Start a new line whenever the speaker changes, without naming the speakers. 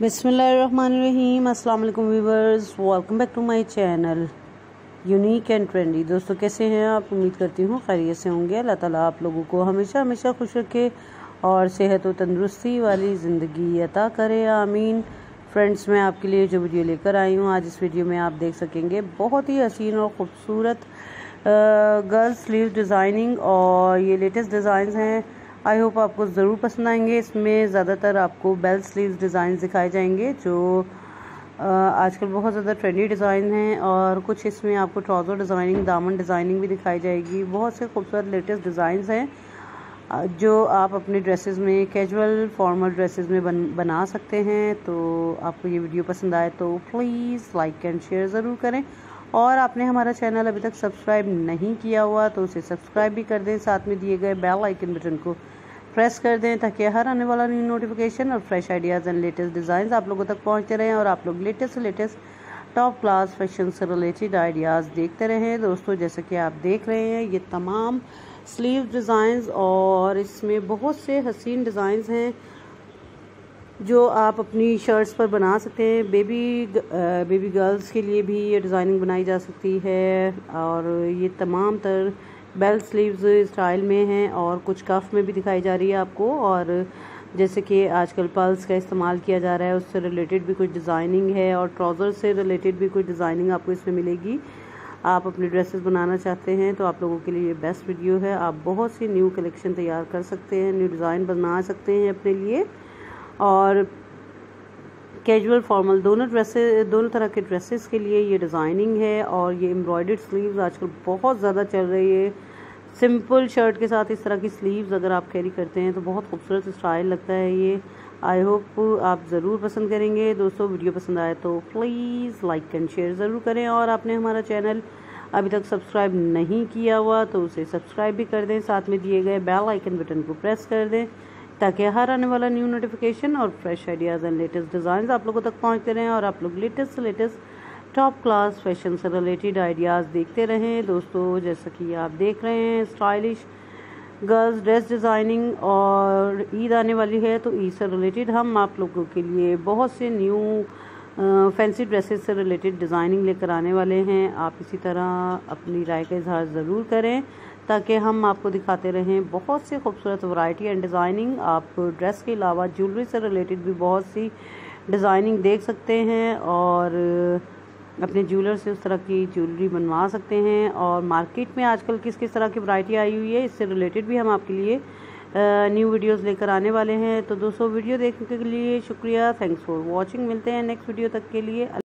बिसमीम अस्सलाम viewers welcome back to my channel unique and trendy दोस्तों, कैसे हैं आप? उम्मीद करती हूँ खैरियत से होंगे। अल्लाह ताला आप लोगों को हमेशा हमेशा खुश रखे और सेहत व तंदरुस्ती वाली ज़िंदगी अता करे। आमीन। फ्रेंड्स मैं आपके लिए जो वीडियो लेकर आई हूँ, आज इस वीडियो में आप देख सकेंगे बहुत ही हसीन और ख़ूबसूरत गर्ल्स स्लीव डिज़ाइनिंग और ये लेटेस्ट डिज़ाइन हैं। आई होप आपको ज़रूर पसंद आएँगे। इसमें ज़्यादातर आपको बेल स्लीव डिज़ाइन दिखाए जाएँगे, जो आजकल बहुत ज़्यादा ट्रेंडी डिज़ाइन हैं और कुछ इसमें आपको ट्राउज़र डिज़ाइनिंग दामन डिज़ाइनिंग भी दिखाई जाएगी। बहुत से खूबसूरत लेटेस्ट डिज़ाइन हैं जो आप अपने ड्रेसेस में कैजुअल फॉर्मल ड्रेसेस में बन, बना सकते हैं। तो आपको ये वीडियो पसंद आए तो प्लीज़ लाइक एंड शेयर ज़रूर करें। और आपने हमारा चैनल अभी तक सब्सक्राइब नहीं किया हुआ तो उसे सब्सक्राइब भी कर दें, साथ में दिए गए बेल आइकन बटन को प्रेस कर दें, ताकि हर आने वाला न्यू नोटिफिकेशन और fresh ideas and latest design आप लोगों तक पहुँचते रहें और आप लोग latest latest top class fashion से रिलेटेड आइडियाज़ देखते रहें। दोस्तों, जैसे कि आप देख रहे हैं, ये तमाम स्लीव डिज़ाइंस और इसमें बहुत से हसीन डिज़ाइंस हैं। जो आप अपनी शर्ट्स पर बना सकते हैं। बेबी बेबी गर्ल्स के लिए भी ये डिज़ाइनिंग बनाई जा सकती है और ये तमाम तर बेल स्लीव्स स्टाइल में हैं और कुछ कफ में भी दिखाई जा रही है आपको और जैसे कि आजकल पल्स का इस्तेमाल किया जा रहा है, उससे रिलेटेड भी कुछ डिज़ाइनिंग है और ट्राउज़र से रिलेटेड भी कुछ डिज़ाइनिंग आपको इसमें मिलेगी। आप अपने ड्रेसेस बनाना चाहते हैं तो आप लोगों के लिए ये बेस्ट वीडियो है। आप बहुत सी न्यू कलेक्शन तैयार कर सकते हैं न्यू डिज़ाइन बना सकते हैं अपने लिए। और कैजुअल फॉर्मल दोनों ड्रेसेस दोनों तरह के ड्रेसेस के लिए ये डिज़ाइनिंग है और ये एम्ब्रॉयडर्ड स्लीव्स आजकल बहुत ज़्यादा चल रही है। सिंपल शर्ट के साथ इस तरह की स्लीव्स अगर आप कैरी करते हैं तो बहुत खूबसूरत स्टाइल लगता है ये। आई होप आप ज़रूर पसंद करेंगे। दोस्तों, वीडियो पसंद आए तो प्लीज़ लाइक एंड शेयर ज़रूर करें। और आपने हमारा चैनल अभी तक सब्सक्राइब नहीं किया हुआ तो उसे सब्सक्राइब भी कर दें। साथ में दिए गए बेल आइकन बटन को प्रेस कर दें। ताकि हर आने वाला न्यू नोटिफिकेशन और fresh ideas and latest design आप लोगों तक पहुँचते रहें और आप लोग लेटेस्ट से लेटेस्ट टॉप क्लास फ़ैशन से रिलेटेड आइडियाज़ देखते रहें। दोस्तों, जैसा कि आप देख रहे हैं स्टाइलिश गर्ल्स ड्रेस डिज़ाइनिंग और ईद आने वाली है तो ईद से रिलेटेड हम आप लोगों के लिए बहुत से न्यू फैंसी ड्रेसेस से रिलेटेड डिज़ाइनिंग लेकर आने वाले हैं। आप इसी तरह अपनी राय का इजहार ज़रूर करें, ताकि हम आपको दिखाते रहें बहुत सी खूबसूरत वैरायटी एंड डिज़ाइनिंग आप ड्रेस के अलावा ज्वेलरी से रिलेटेड भी बहुत सी डिज़ाइनिंग देख सकते हैं और अपने ज्वेलर से उस तरह की ज्वेलरी बनवा सकते हैं। और मार्केट में आजकल किस किस तरह की वैरायटी आई हुई है, इससे रिलेटेड भी हम आपके लिए न्यू वीडियोस लेकर आने वाले हैं। तो दोस्तों वीडियो देखने के लिए शुक्रिया। थैंक्स फॉर वॉचिंग मिलते हैं नेक्स्ट वीडियो तक के लिए।